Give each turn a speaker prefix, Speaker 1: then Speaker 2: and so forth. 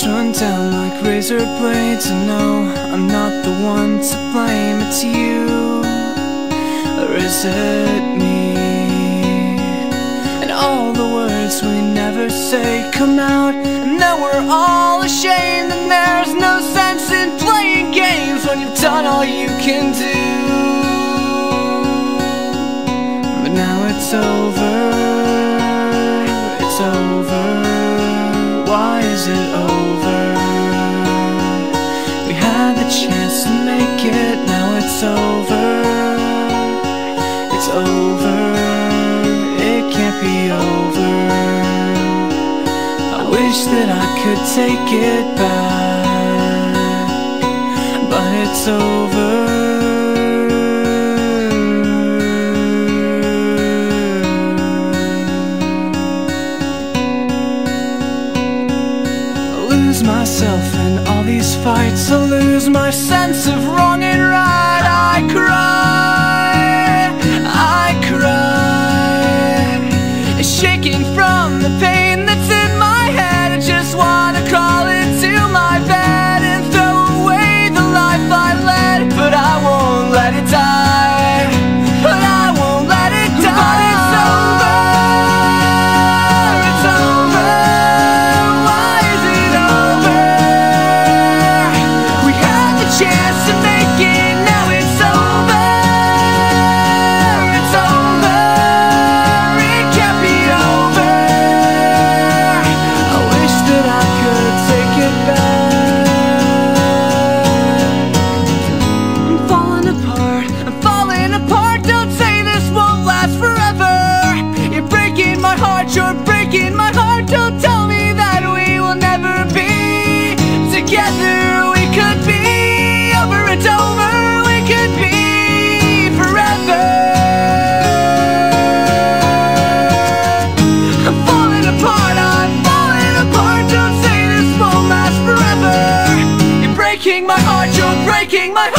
Speaker 1: run down like razor blades And no, I'm not the one to blame It's you, or is it me? And all the words we never say come out And now we're all ashamed And there's no sense in playing games When you've done all you can do But now it's over, it's over Why is it over? Chance to make it, now it's over. It's over, it can't be over. I wish that I could take it back But it's over. Lose myself in these fights I lose my sense of wrong and right breaking my heart, you're breaking my